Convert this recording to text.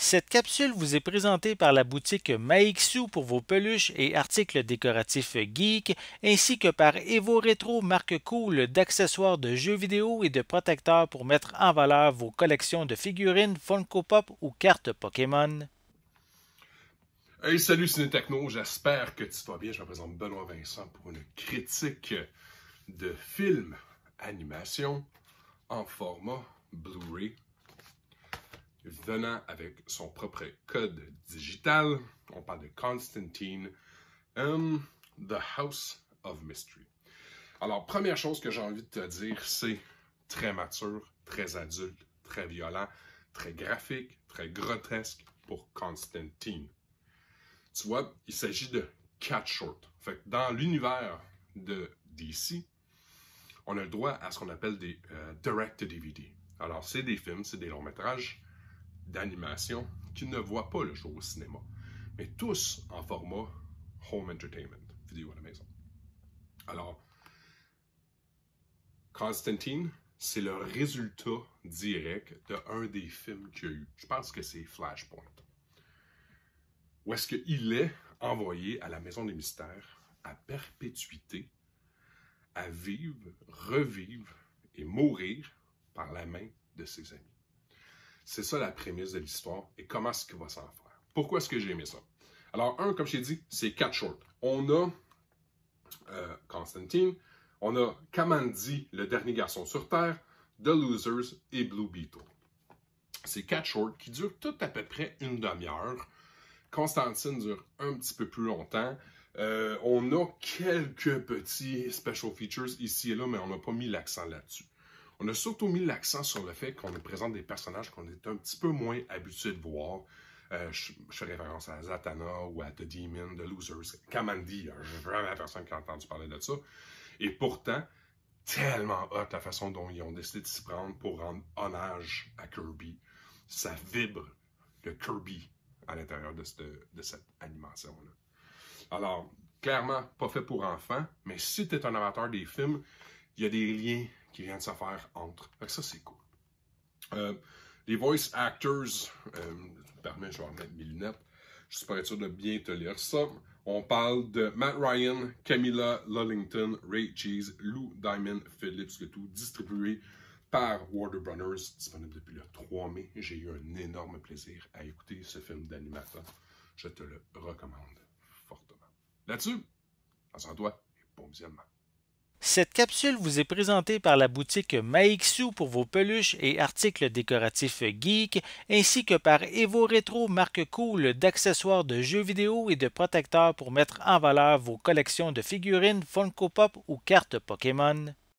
Cette capsule vous est présentée par la boutique Maixu pour vos peluches et articles décoratifs geek, ainsi que par Evo Retro, marque cool d'accessoires de jeux vidéo et de protecteurs pour mettre en valeur vos collections de figurines Funko Pop ou cartes Pokémon. Hey, salut Techno, j'espère que tu vas bien. Je me présente Benoît Vincent pour une critique de film animation en format Blu-ray venant avec son propre code digital. On parle de Constantine, um, The House of Mystery. Alors, première chose que j'ai envie de te dire, c'est très mature, très adulte, très violent, très graphique, très grotesque pour Constantine. Tu vois, il s'agit de shorts. Fait dans l'univers de DC, on a le droit à ce qu'on appelle des euh, direct-to-DVD. Alors, c'est des films, c'est des longs métrages d'animation qui ne voient pas le jour au cinéma, mais tous en format home entertainment, vidéo à la maison. Alors, Constantine, c'est le résultat direct d'un des films qu'il y a eu. Je pense que c'est Flashpoint. Où est-ce qu'il est envoyé à la Maison des Mystères à perpétuité, à vivre, revivre et mourir par la main de ses amis? C'est ça la prémisse de l'histoire et comment est-ce qu'il va s'en faire. Pourquoi est-ce que j'ai aimé ça? Alors, un, comme je t'ai dit, c'est quatre shorts. On a euh, Constantine, on a Kamandi, le dernier garçon sur Terre, The Losers et Blue Beetle. C'est quatre shorts qui durent tout à peu près une demi-heure. Constantine dure un petit peu plus longtemps. Euh, on a quelques petits special features ici et là, mais on n'a pas mis l'accent là-dessus. On a surtout mis l'accent sur le fait qu'on présente des personnages qu'on est un petit peu moins habitué de voir. Euh, je, fais référence à Zatanna ou à The Demon, The Losers, Kamandi, a jamais personne qui a entendu parler de ça. Et pourtant, tellement hot la façon dont ils ont décidé de s'y prendre pour rendre hommage à Kirby. Ça vibre le Kirby à l'intérieur de, de cette animation-là. Alors, clairement, pas fait pour enfants, mais si tu es un amateur des films, il y a des liens qui viennent se faire entre. ça, c'est cool. Euh, les voice actors, euh, permets, je vais remettre mes lunettes, je suis pas sûr de bien te lire ça. On parle de Matt Ryan, Camilla Lullington, Ray Cheese, Lou Diamond Phillips, le tout distribué par Warner Brothers, disponible depuis le 3 mai. J'ai eu un énorme plaisir à écouter ce film d'animation. Je te le recommande fortement. Là-dessus, à toi et bon visionnement. Cette capsule vous est présentée par la boutique Maixu pour vos peluches et articles décoratifs geek, ainsi que par Evo Retro, marque cool d'accessoires de jeux vidéo et de protecteurs pour mettre en valeur vos collections de figurines Funko Pop ou cartes Pokémon.